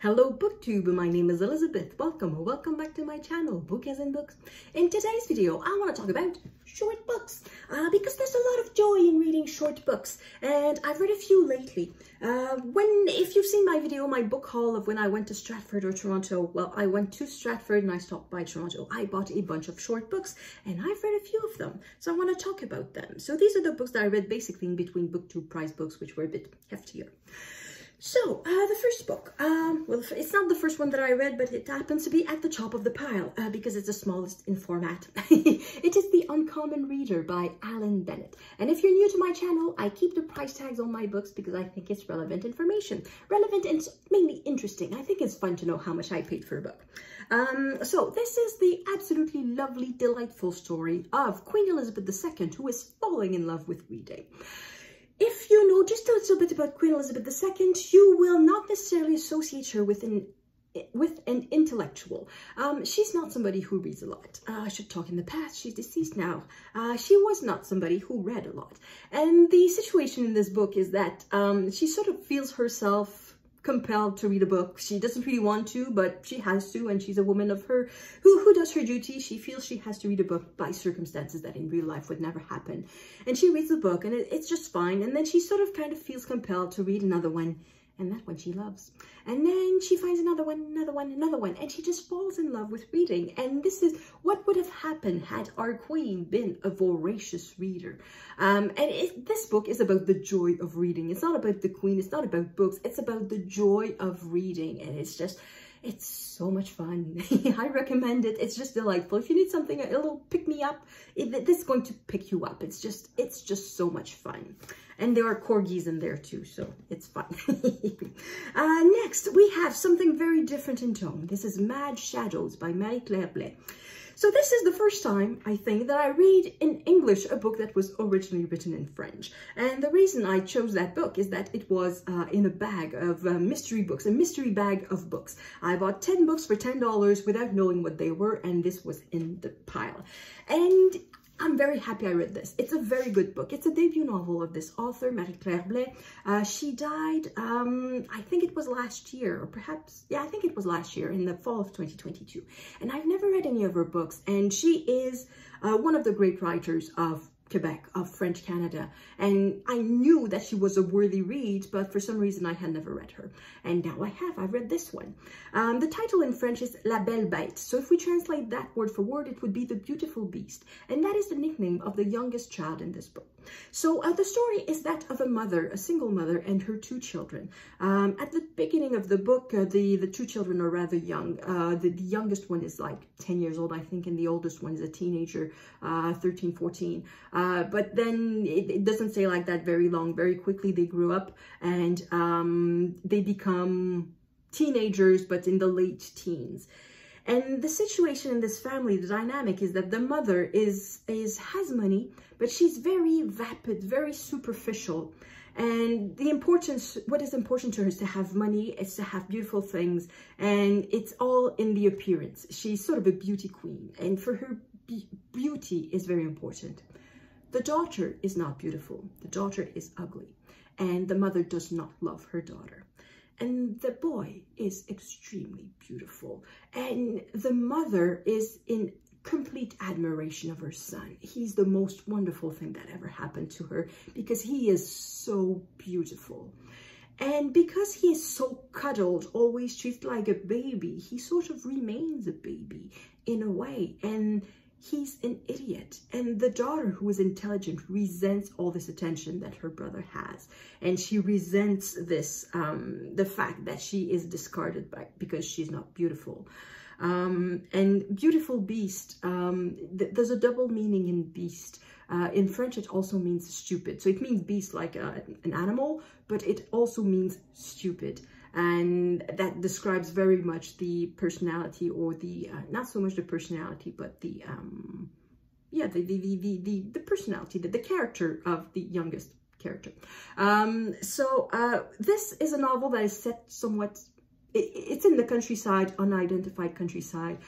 Hello booktube, my name is Elizabeth. Welcome or welcome back to my channel, Bouquins & Books. In today's video, I want to talk about short books uh, because there's a lot of joy in reading short books and I've read a few lately. Uh, when, if you've seen my video, my book haul of when I went to Stratford or Toronto, well, I went to Stratford and I stopped by Toronto. I bought a bunch of short books and I've read a few of them. So I want to talk about them. So these are the books that I read basically in between booktube prize books, which were a bit heftier. So, uh, the first book, um, well, it's not the first one that I read, but it happens to be at the top of the pile uh, because it's the smallest in format. it is The Uncommon Reader by Alan Bennett. And if you're new to my channel, I keep the price tags on my books because I think it's relevant information. Relevant and mainly interesting. I think it's fun to know how much I paid for a book. Um, so this is the absolutely lovely, delightful story of Queen Elizabeth II, who is falling in love with reading if you know just a little bit about Queen Elizabeth II, you will not necessarily associate her with an with an intellectual. Um, she's not somebody who reads a lot. Uh, I should talk in the past. She's deceased now. Uh, she was not somebody who read a lot. And the situation in this book is that um, she sort of feels herself compelled to read a book. She doesn't really want to, but she has to, and she's a woman of her who, who does her duty. She feels she has to read a book by circumstances that in real life would never happen. And she reads the book, and it, it's just fine. And then she sort of kind of feels compelled to read another one and that one she loves. And then she finds another one, another one, another one, and she just falls in love with reading. And this is what would have happened had our queen been a voracious reader. Um, and it, this book is about the joy of reading. It's not about the queen, it's not about books, it's about the joy of reading. And it's just, it's so much fun. I recommend it. It's just delightful. If you need something, a little pick-me-up, this is going to pick you up. It's just, it's just so much fun. And there are corgis in there too, so it's fun. uh, next, we have something very different in tone. This is Mad Shadows by Marie-Claire Blais. So this is the first time, I think, that I read in English a book that was originally written in French. And the reason I chose that book is that it was uh, in a bag of uh, mystery books, a mystery bag of books. I bought 10 books for $10 without knowing what they were, and this was in the pile. And I'm very happy I read this. It's a very good book. It's a debut novel of this author, Marie-Claire Blais. Uh, she died, um, I think it was last year, or perhaps, yeah, I think it was last year in the fall of 2022. And I've never read any of her books. And she is uh, one of the great writers of Quebec, of French Canada. And I knew that she was a worthy read, but for some reason I had never read her. And now I have, I've read this one. Um, the title in French is La Belle Bête. So if we translate that word for word, it would be the beautiful beast. And that is the nickname of the youngest child in this book. So uh, the story is that of a mother, a single mother, and her two children. Um, at the beginning of the book, uh, the, the two children are rather young. Uh, the, the, youngest one is like 10 years old, I think, and the oldest one is a teenager, uh, 13, 14. Uh, but then it, it, doesn't say like that very long. Very quickly they grew up and um, they become teenagers, but in the late teens. And the situation in this family, the dynamic is that the mother is, is has money, but she's very vapid, very superficial. And the importance, what is important to her is to have money, is to have beautiful things, and it's all in the appearance. She's sort of a beauty queen, and for her, beauty is very important. The daughter is not beautiful. The daughter is ugly, and the mother does not love her daughter. And the boy is extremely beautiful. And the mother is in complete admiration of her son. He's the most wonderful thing that ever happened to her because he is so beautiful. And because he is so cuddled, always treated like a baby, he sort of remains a baby in a way. And he's an idiot. And the daughter, who is intelligent, resents all this attention that her brother has. And she resents this, um, the fact that she is discarded by, because she's not beautiful. Um, and beautiful beast, um, th there's a double meaning in beast. Uh, in French, it also means stupid. So it means beast like a, uh, an animal, but it also means stupid and that describes very much the personality or the uh, not so much the personality but the um yeah the the the the, the personality the, the character of the youngest character. Um so uh this is a novel that is set somewhat it, it's in the countryside unidentified countryside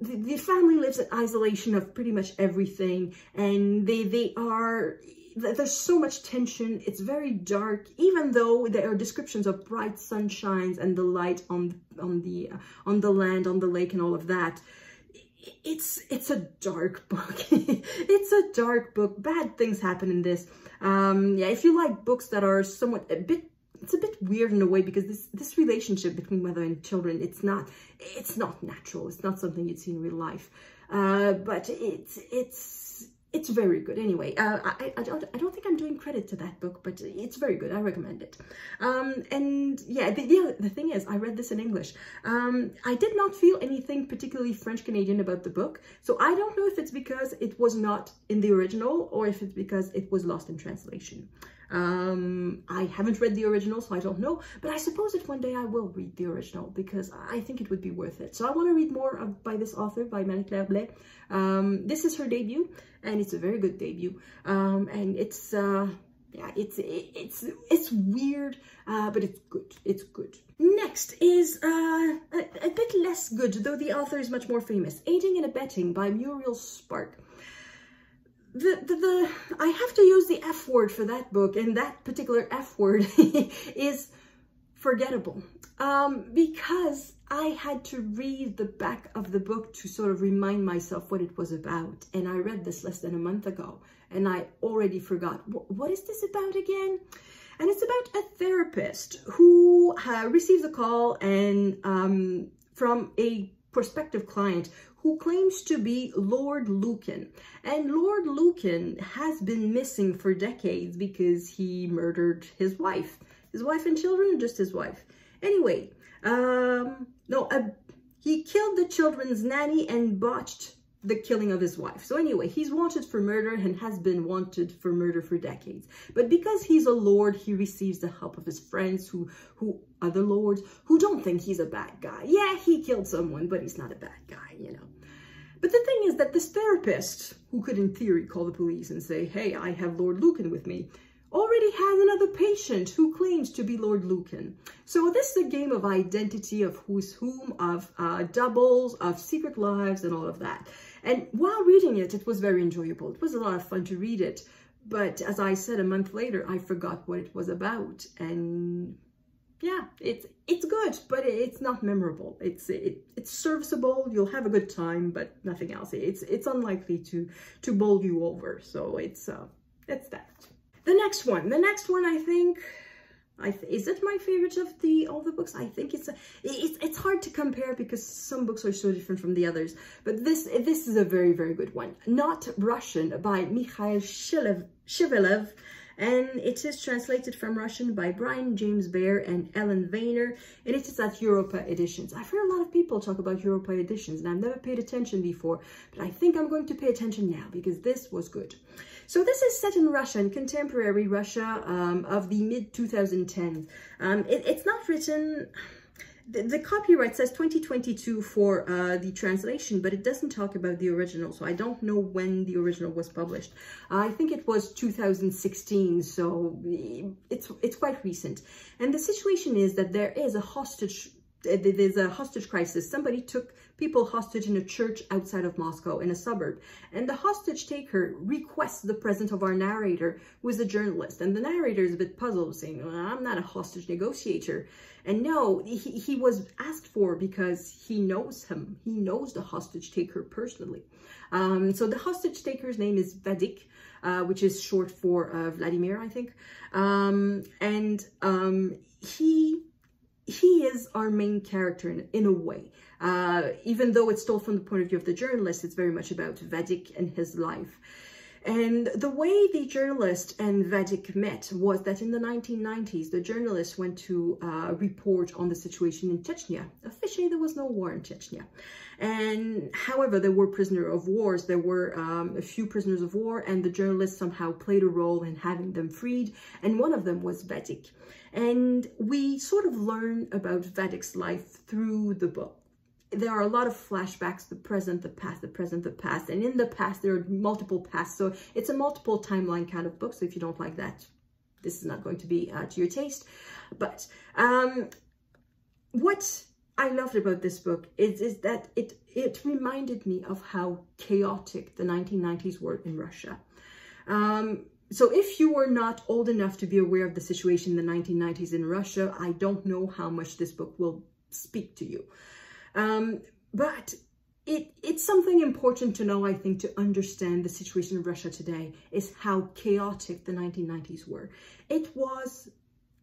the, family lives in isolation of pretty much everything and they they are there's so much tension. It's very dark even though there are descriptions of bright sunshines and the light on on the uh, on the land on the lake and all of that. It's it's a dark book. It's a dark book. Bad things happen in this. Um yeah if you like books that are somewhat a bit it's a bit weird in a way because this this relationship between mother and children it's not it's not natural. It's not something you'd see in real life. Uh but it's it's it's very good. Anyway uh, I, I, don't, I don't think i'm doing credit to that book but it's very good. I recommend it. Um, and yeah the, the, the thing is i read this in english. Um, i did not feel anything particularly french canadian about the book so i don't know if it's because it was not in the original or if it's because it was lost in translation um, I haven't read the original, so I don't know, but I suppose that one day I will read the original because I think it would be worth it. So I want to read more of, by this author, by Marie-Claire Blais. Um, this is her debut, and it's a very good debut. Um, and it's, uh, yeah, it's, it's, it's weird, uh, but it's good. It's good. Next is uh, a, a bit less good, though the author is much more famous. Aiding and Abetting by Muriel Spark the, the, the, I have to use the F word for that book, and that particular F word is forgettable. Um, because I had to read the back of the book to sort of remind myself what it was about. And I read this less than a month ago, and I already forgot. what is this about again? And it's about a therapist who uh, receives a call and um, from a prospective client who claims to be Lord Lucan. And Lord Lucan has been missing for decades because he murdered his wife. His wife and children, just his wife. Anyway, um, no, uh, he killed the children's nanny and botched the killing of his wife. So anyway, he's wanted for murder and has been wanted for murder for decades. But because he's a lord, he receives the help of his friends who, who other lords who don't think he's a bad guy. Yeah, he killed someone, but he's not a bad guy, you know. But the thing is that this therapist, who could in theory call the police and say, hey, I have Lord Lucan with me, already has another patient who claims to be Lord Lucan. So this is a game of identity, of who's whom, of uh, doubles, of secret lives, and all of that. And while reading it, it was very enjoyable. It was a lot of fun to read it. But as I said, a month later, I forgot what it was about. And yeah, it's it's good, but it's not memorable. It's it, it's serviceable. You'll have a good time, but nothing else. It's it's unlikely to to bowl you over. So it's uh it's that. The next one. The next one, I think is it my favorite of the all the books? I think it's a, it's it's hard to compare because some books are so different from the others. But this this is a very very good one. Not Russian by Mikhail Shevelev, and it is translated from Russian by Brian James Baer and Ellen Vayner, and it is at Europa Editions. I've heard a lot of people talk about Europa Editions, and I've never paid attention before, but I think I'm going to pay attention now because this was good. So this is set in Russia, in contemporary Russia um, of the mid-2010s. Um, it, it's not written... The, the, copyright says 2022 for uh, the translation, but it doesn't talk about the original, so I don't know when the original was published. I think it was 2016, so it's it's quite recent. And the situation is that there is a hostage there's a hostage crisis. Somebody took people hostage in a church outside of Moscow in a suburb. And the hostage taker requests the presence of our narrator, who is a journalist. And the narrator is a bit puzzled, saying, well, I'm not a hostage negotiator. And no, he, he was asked for because he knows him. He knows the hostage taker personally. Um, so the hostage taker's name is Vadik, uh, which is short for uh, Vladimir, I think. Um, and um, he he is our main character in, in a way. Uh, even though it's told from the point of view of the journalist, it's very much about Vadik and his life. And the way the journalist and Vadik met was that in the 1990s, the journalist went to uh, report on the situation in Chechnya. Officially, there was no war in Chechnya. And however, there were prisoner of wars. There were um, a few prisoners of war, and the journalist somehow played a role in having them freed. And one of them was Vadik. And we sort of learn about Vadik's life through the book there are a lot of flashbacks, the present, the past, the present, the past. And in the past, there are multiple pasts. So it's a multiple timeline kind of book. So if you don't like that, this is not going to be uh, to your taste. But um, what I loved about this book is, is that it, it reminded me of how chaotic the 1990s were in Russia. Um, so if you were not old enough to be aware of the situation in the 1990s in Russia, I don't know how much this book will speak to you. Um, but it, it's something important to know, I think, to understand the situation in Russia today is how chaotic the 1990s were. It was,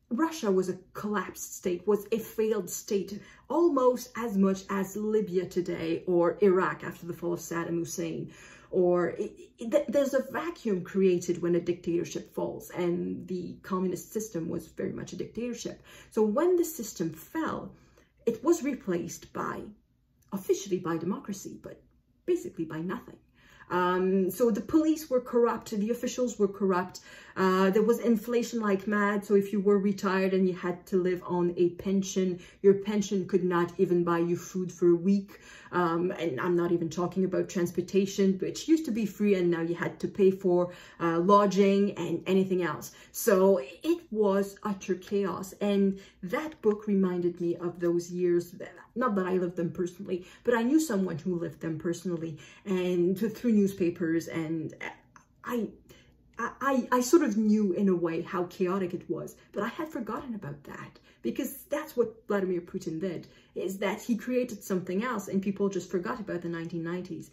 Russia was a collapsed state, was a failed state, almost as much as Libya today or Iraq after the fall of Saddam Hussein or it, it, there's a vacuum created when a dictatorship falls and the communist system was very much a dictatorship. So when the system fell, it was replaced by, officially by democracy, but basically by nothing. Um, so the police were corrupt, the officials were corrupt, uh, there was inflation like mad. So if you were retired and you had to live on a pension, your pension could not even buy you food for a week. Um, and I'm not even talking about transportation, which used to be free and now you had to pay for uh, lodging and anything else. So it was utter chaos. And that book reminded me of those years, that, not that I lived them personally, but I knew someone who lived them personally and through newspapers and I I, I sort of knew in a way how chaotic it was, but I had forgotten about that because that's what Vladimir Putin did, is that he created something else and people just forgot about the 1990s.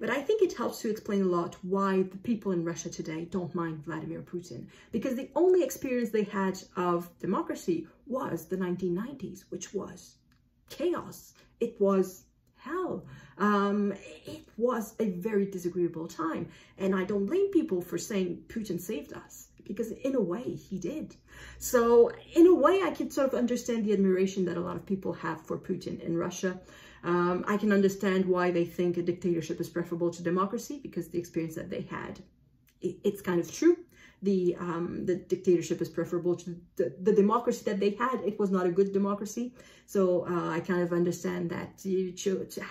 But I think it helps to explain a lot why the people in Russia today don't mind Vladimir Putin, because the only experience they had of democracy was the 1990s, which was chaos. It was hell. Um, it was a very disagreeable time. And I don't blame people for saying Putin saved us because in a way he did. So in a way, I can sort of understand the admiration that a lot of people have for Putin in Russia. Um, I can understand why they think a dictatorship is preferable to democracy because the experience that they had, it, it's kind of true the um, the dictatorship is preferable to the, the democracy that they had. It was not a good democracy. So uh, I kind of understand that you to, to,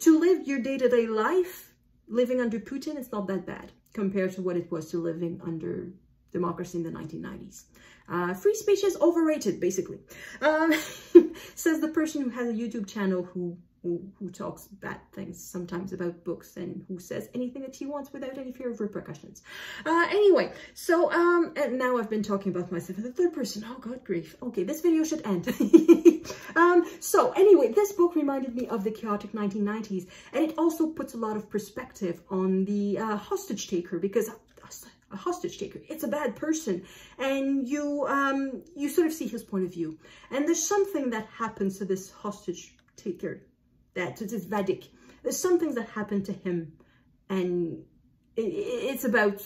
to live your day-to-day -day life, living under Putin, it's not that bad compared to what it was to living under democracy in the 1990s. Uh, free speech is overrated, basically. Um, says the person who has a YouTube channel who who, who talks bad things sometimes about books and who says anything that he wants without any fear of repercussions. Uh, anyway, so, um, and now I've been talking about myself in the third person. Oh, God grief. Okay, this video should end. um, so anyway, this book reminded me of the chaotic 1990s, and it also puts a lot of perspective on the uh, hostage taker because a hostage taker. It's a bad person. And you um, you sort of see his point of view. And there's something that happens to this hostage taker that it is Vadik. There's some things that happen to him and it, it's about,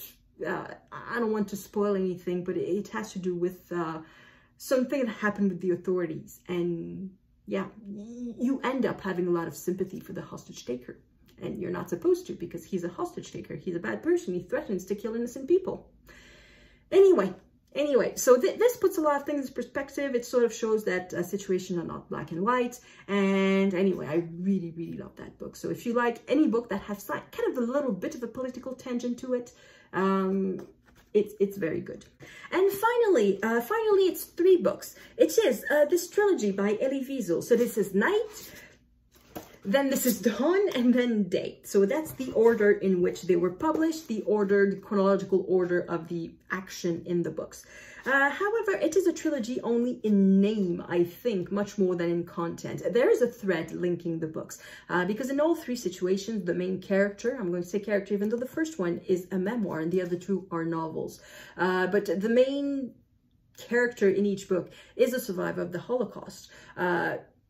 uh, I don't want to spoil anything, but it, has to do with uh, something that happened with the authorities. And yeah, you end up having a lot of sympathy for the hostage taker. And you're not supposed to because he's a hostage taker. He's a bad person. He threatens to kill innocent people. Anyway, Anyway, so th this puts a lot of things in perspective. It sort of shows that uh, situations are not black and white. And anyway, I really, really love that book. So if you like any book that has like kind of a little bit of a political tangent to it, um, it's it's very good. And finally, uh, finally, it's three books. It is uh, this trilogy by Elie Wiesel. So this is Night, then this is Dawn, and then Day. So that's the order in which they were published, the order, the chronological order of the action in the books. Uh, however, it is a trilogy only in name, I think, much more than in content. There is a thread linking the books, uh, because in all three situations, the main character, I'm going to say character even though the first one is a memoir and the other two are novels, uh, but the main character in each book is a survivor of the Holocaust.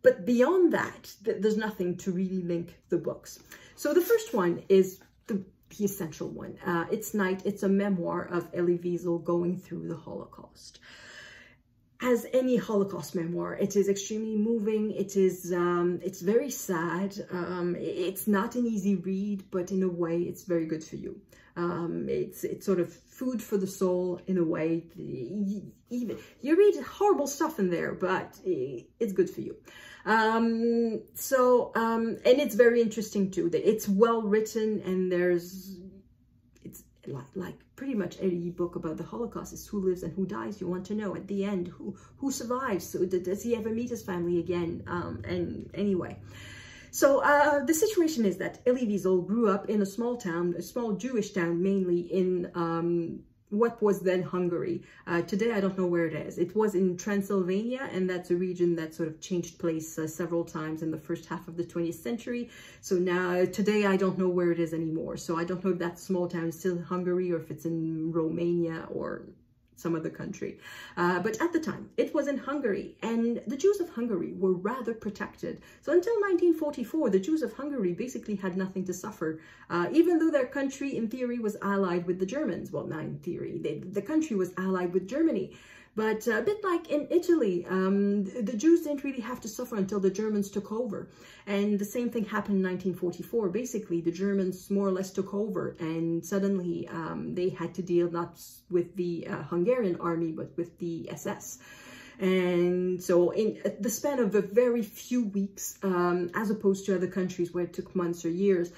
But beyond that, th there's nothing to really link the books. So the first one is the, the essential one. Uh, it's Night. It's a memoir of Elie Wiesel going through the Holocaust. As any Holocaust memoir, it is extremely moving. It is, um, it's very sad. Um, it's not an easy read, but in a way, it's very good for you. Um, it's it's sort of food for the soul in a way. Even you read horrible stuff in there, but it's good for you. Um, so, um, and it's very interesting too. That It's well written and there's, it's like, like pretty much any book about the Holocaust is who lives and who dies. You want to know at the end who who survives. So does he ever meet his family again? Um, and anyway. So uh, the situation is that Elie Wiesel grew up in a small town, a small Jewish town, mainly in um, what was then Hungary. Uh, today, I don't know where it is. It was in Transylvania, and that's a region that sort of changed place uh, several times in the first half of the 20th century. So now, today, I don't know where it is anymore. So I don't know if that small town is still Hungary or if it's in Romania or some other country. Uh, but at the time, it was in Hungary, and the Jews of Hungary were rather protected. So until 1944, the Jews of Hungary basically had nothing to suffer, uh, even though their country, in theory, was allied with the Germans. Well, not in theory, they, the country was allied with Germany. But a bit like in Italy, um, the Jews didn't really have to suffer until the Germans took over. And the same thing happened in 1944. Basically, the Germans more or less took over and suddenly um, they had to deal not with the uh, Hungarian army, but with the SS. And so in the span of a very few weeks, um, as opposed to other countries where it took months or years,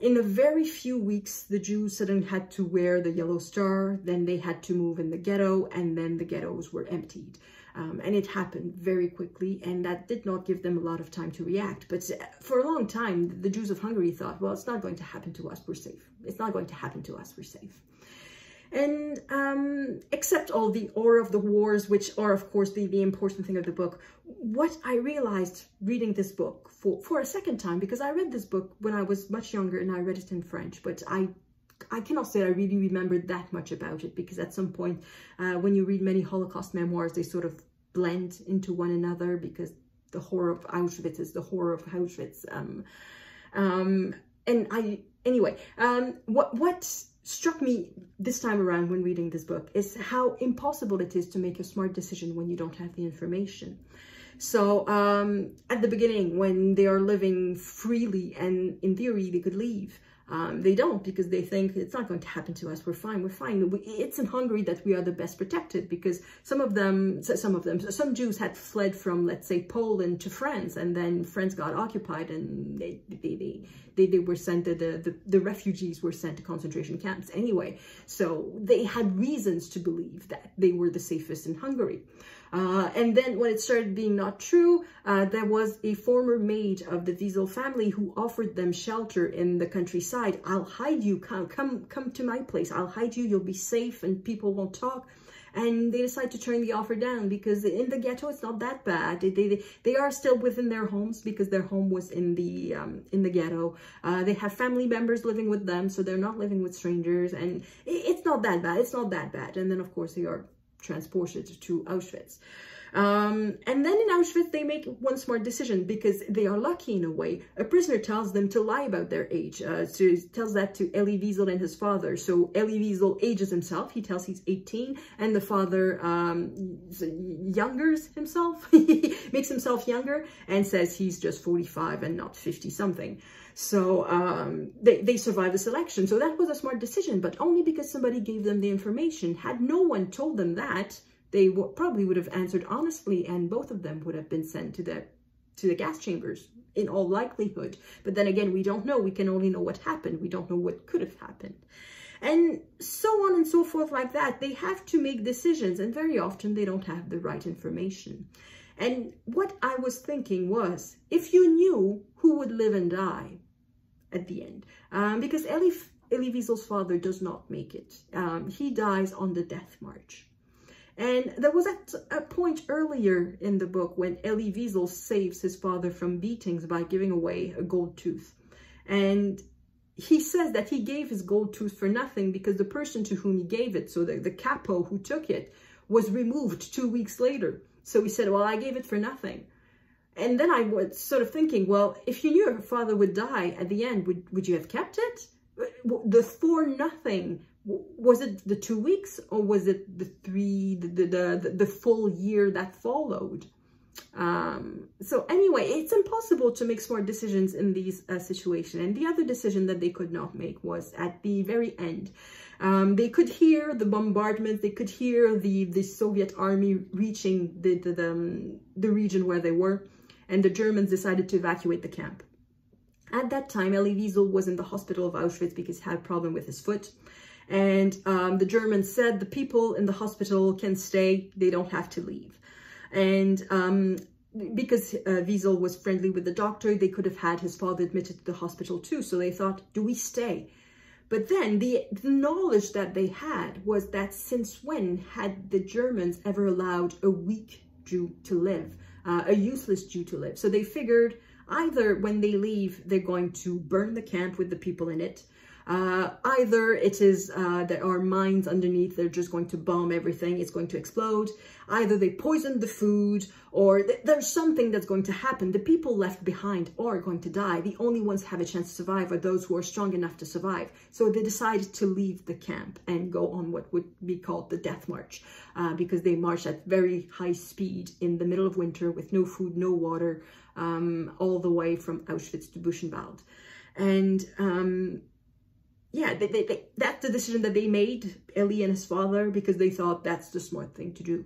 in a very few weeks, the Jews suddenly had to wear the yellow star, then they had to move in the ghetto, and then the ghettos were emptied. Um, and it happened very quickly, and that did not give them a lot of time to react. But for a long time, the Jews of Hungary thought, well, it's not going to happen to us, we're safe. It's not going to happen to us, we're safe. And um, except all the awe of the wars, which are, of course, the, the important thing of the book, what I realized reading this book for, for a second time, because I read this book when I was much younger and I read it in French, but I I cannot say I really remembered that much about it because at some point uh, when you read many Holocaust memoirs, they sort of blend into one another because the horror of Auschwitz is the horror of Auschwitz. Um, um, and I, anyway, um, what, what struck me this time around when reading this book is how impossible it is to make a smart decision when you don't have the information. So um, at the beginning, when they are living freely and in theory they could leave, um, they don't because they think it's not going to happen to us. We're fine. We're fine. It's in Hungary that we are the best protected because some of them, some of them, some Jews had fled from, let's say, Poland to France, and then France got occupied, and they they they they, they were sent to the, the the refugees were sent to concentration camps anyway. So they had reasons to believe that they were the safest in Hungary. Uh, and then when it started being not true, uh, there was a former maid of the Wiesel family who offered them shelter in the countryside. I'll hide you, come, come, come to my place. I'll hide you, you'll be safe and people won't talk. And they decide to turn the offer down because in the ghetto, it's not that bad. They, they, they are still within their homes because their home was in the, um, in the ghetto. Uh, they have family members living with them, so they're not living with strangers. And it's not that bad. It's not that bad. And then, of course, they are transported to Auschwitz. Um, and then in Auschwitz, they make one smart decision because they are lucky in a way. A prisoner tells them to lie about their age. Uh, so tells that to Elie Wiesel and his father. So Elie Wiesel ages himself. He tells he's 18 and the father um, youngers himself. he makes himself younger and says he's just 45 and not 50 something. So um, they, they survived the selection. So that was a smart decision, but only because somebody gave them the information. Had no one told them that, they probably would have answered honestly and both of them would have been sent to the, to the gas chambers in all likelihood. But then again, we don't know. We can only know what happened. We don't know what could have happened. And so on and so forth like that. They have to make decisions and very often they don't have the right information. And what I was thinking was, if you knew who would live and die, at the end um, because Elie, Elie Wiesel's father does not make it. Um, he dies on the death march. And there was at a point earlier in the book when Elie Wiesel saves his father from beatings by giving away a gold tooth. And he says that he gave his gold tooth for nothing because the person to whom he gave it, so the, the capo who took it, was removed two weeks later. So he said, well, I gave it for nothing. And then I was sort of thinking, well, if you knew her father would die at the end, would, would you have kept it? The for nothing, was it the two weeks or was it the three, the, the, the, the full year that followed? Um, so anyway, it's impossible to make smart decisions in these uh, situations. And the other decision that they could not make was at the very end. Um, they could hear the bombardment. They could hear the, the Soviet army reaching the, the, the, um, the region where they were and the Germans decided to evacuate the camp. At that time, Elie Wiesel was in the hospital of Auschwitz because he had a problem with his foot. And um, the Germans said the people in the hospital can stay, they don't have to leave. And um, because uh, Wiesel was friendly with the doctor, they could have had his father admitted to the hospital too. So they thought, do we stay? But then the, the, knowledge that they had was that since when had the Germans ever allowed a weak Jew to live, uh, a useless Jew to live? So they figured either when they leave, they're going to burn the camp with the people in it, uh, either it is uh, there are mines underneath, they're just going to bomb everything, it's going to explode. Either they poisoned the food or th there's something that's going to happen. The people left behind are going to die. The only ones have a chance to survive are those who are strong enough to survive. So they decided to leave the camp and go on what would be called the death march uh, because they marched at very high speed in the middle of winter with no food, no water, um, all the way from Auschwitz to Buchenwald. And um, yeah, they, they, they, that's the decision that they made, Elie and his father, because they thought that's the smart thing to do.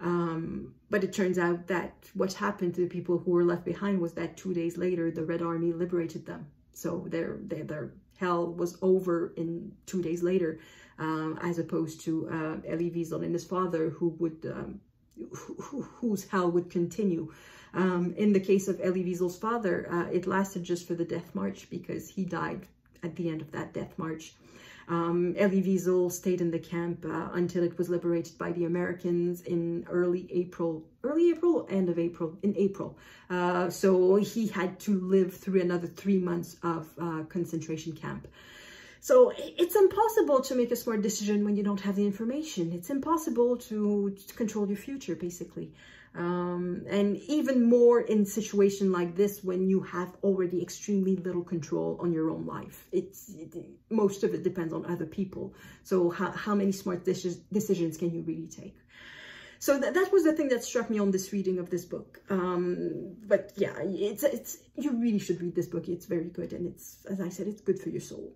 Um, but it turns out that what happened to the people who were left behind was that two days later, the Red Army liberated them. So their, their, their hell was over in two days later, um, as opposed to uh, Elie Wiesel and his father, who would, um, who, whose hell would continue. Um, in the case of Elie Wiesel's father, uh, it lasted just for the death march because he died at the end of that death march. Um, Elie Wiesel stayed in the camp uh, until it was liberated by the Americans in early April, early April, end of April, in April. Uh, so he had to live through another three months of uh, concentration camp. So it's impossible to make a smart decision when you don't have the information. It's impossible to, to control your future, basically. Um, and even more in situation like this when you have already extremely little control on your own life. It's it, most of it depends on other people. So how, how many smart decisions can you really take? So th that was the thing that struck me on this reading of this book. Um, but yeah, it's it's you really should read this book. It's very good, and it's as I said, it's good for your soul.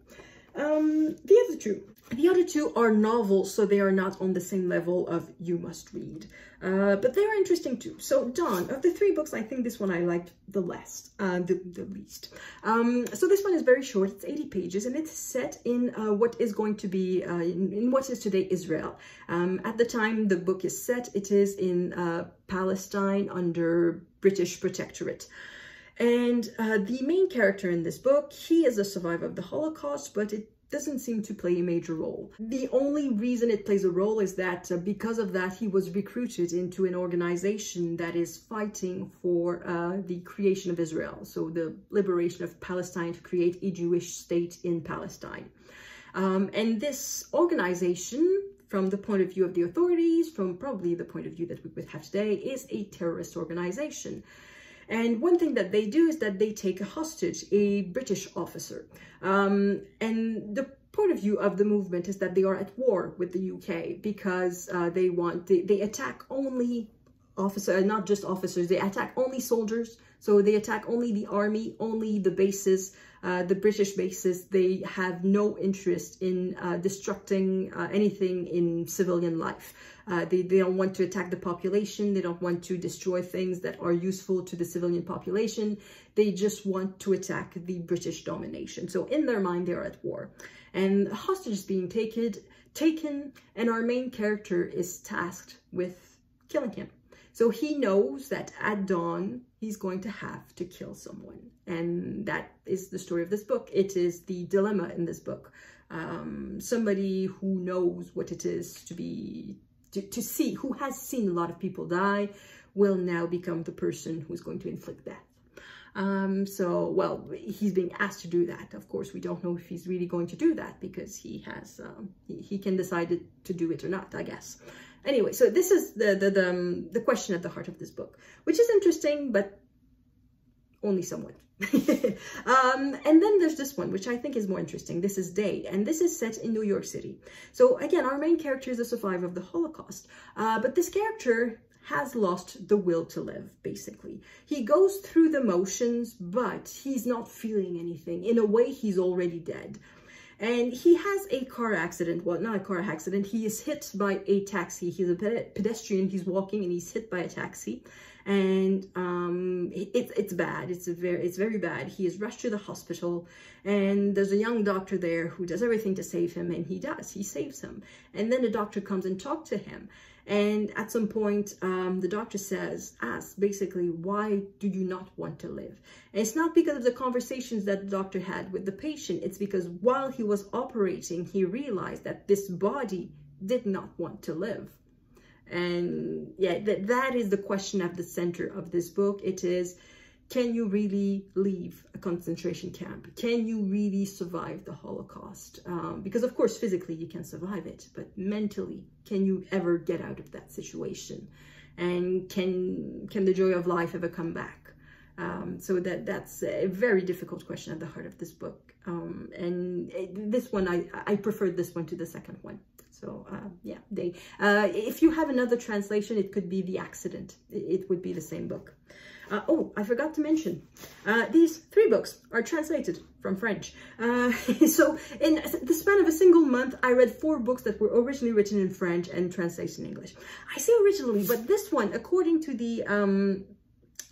Um, the other two. The other two are novels, so they are not on the same level of you must read. Uh, but they are interesting too. So Dawn, of the three books, I think this one I liked the least, uh, the, the least. Um, so this one is very short, it's 80 pages, and it's set in uh, what is going to be, uh, in, in, what is today Israel. Um, at the time the book is set, it is in uh, Palestine under British protectorate. And uh, the main character in this book, he is a survivor of the Holocaust, but it doesn't seem to play a major role. The only reason it plays a role is that uh, because of that, he was recruited into an organization that is fighting for uh, the creation of Israel, so the liberation of Palestine to create a Jewish state in Palestine. Um, and this organization, from the point of view of the authorities, from probably the point of view that we would have today, is a terrorist organization. And one thing that they do is that they take a hostage, a British officer. Um, and the point of view of the movement is that they are at war with the UK because uh, they want, they, they attack only officers, not just officers, they attack only soldiers. So they attack only the army, only the bases, uh, the British bases. They have no interest in uh, destructing uh, anything in civilian life. Uh, they, they don't want to attack the population. They don't want to destroy things that are useful to the civilian population. They just want to attack the British domination. So in their mind, they are at war. And hostages being taken, taken, and our main character is tasked with killing him. So he knows that at dawn, he's going to have to kill someone. And that is the story of this book. It is the dilemma in this book. Um, somebody who knows what it is to be to, to see, who has seen a lot of people die, will now become the person who's going to inflict death. Um, so, well, he's being asked to do that. Of course, we don't know if he's really going to do that because he has, um, he, he, can decide to do it or not, I guess. Anyway, so this is the, the, the, um, the question at the heart of this book, which is interesting, but only somewhat. um, and then there's this one, which I think is more interesting. This is Day, and this is set in New York City. So again, our main character is a survivor of the Holocaust, uh, but this character has lost the will to live, basically. He goes through the motions, but he's not feeling anything. In a way, he's already dead. And he has a car accident. Well, not a car accident. He is hit by a taxi. He's a pedestrian. He's walking and he's hit by a taxi and um, it's it's bad. It's a very it's very bad. He is rushed to the hospital, and there's a young doctor there who does everything to save him, and he does. He saves him, and then the doctor comes and talks to him, and at some point, um, the doctor says, asks basically, why do you not want to live? And it's not because of the conversations that the doctor had with the patient. It's because while he was operating, he realized that this body did not want to live. And yeah, that, that is the question at the center of this book. It is, can you really leave a concentration camp? Can you really survive the Holocaust? Um, because of course, physically you can survive it, but mentally, can you ever get out of that situation? And can, can the joy of life ever come back? Um, so that that's a very difficult question at the heart of this book. Um, and it, this one, I, I preferred this one to the second one. So uh, yeah, they. Uh, if you have another translation, it could be The Accident. It, it would be the same book. Uh, oh, I forgot to mention, uh, these three books are translated from French. Uh, so in the span of a single month, I read four books that were originally written in French and translated in English. I say originally, but this one, according to the um,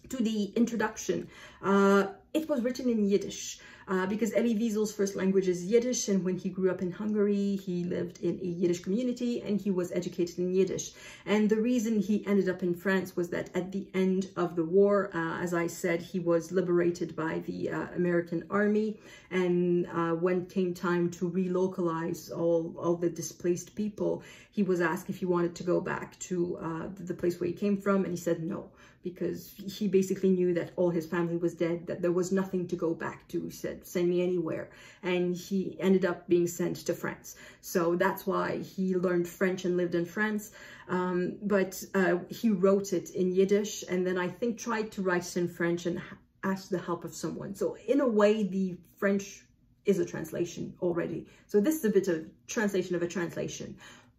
to the introduction, uh, it was written in Yiddish uh, because Elie Wiesel's first language is Yiddish and when he grew up in Hungary, he lived in a Yiddish community and he was educated in Yiddish. And the reason he ended up in France was that at the end of the war, uh, as I said, he was liberated by the uh, American army and uh, when came time to relocalize all, all the displaced people, he was asked if he wanted to go back to uh, the place where he came from and he said no because he basically knew that all his family was dead, that there was nothing to go back to. He said, send me anywhere. And he ended up being sent to France. So that's why he learned French and lived in France. Um, but uh, he wrote it in Yiddish and then I think tried to write it in French and asked the help of someone. So in a way, the French is a translation already. So this is a bit of translation of a translation,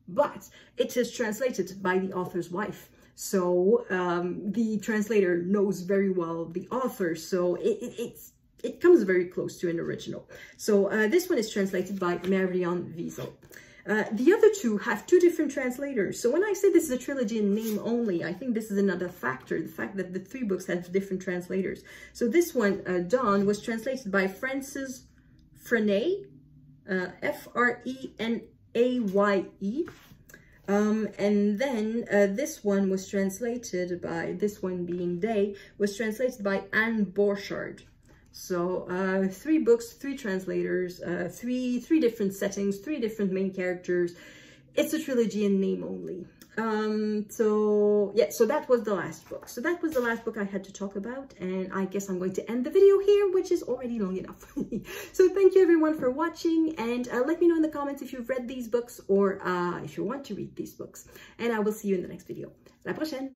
but it is translated by the author's wife. So um, the translator knows very well the author. So it, it, it comes very close to an original. So uh, this one is translated by Marion Wiesel. Uh, the other two have two different translators. So when I say this is a trilogy in name only, I think this is another factor, the fact that the three books have different translators. So this one, uh, Dawn, was translated by Francis Frenaye, uh, F-R-E-N-A-Y-E. Um, and then uh, this one was translated by, this one being Day, was translated by Anne Borchardt. So uh, three books, three translators, uh, three, three different settings, three different main characters. It's a trilogy in name only. Um, so yeah, so that was the last book. So that was the last book I had to talk about. And I guess I'm going to end the video here, which is already long enough. so thank you everyone for watching. And uh, let me know in the comments if you've read these books or uh, if you want to read these books. And I will see you in the next video. La prochaine!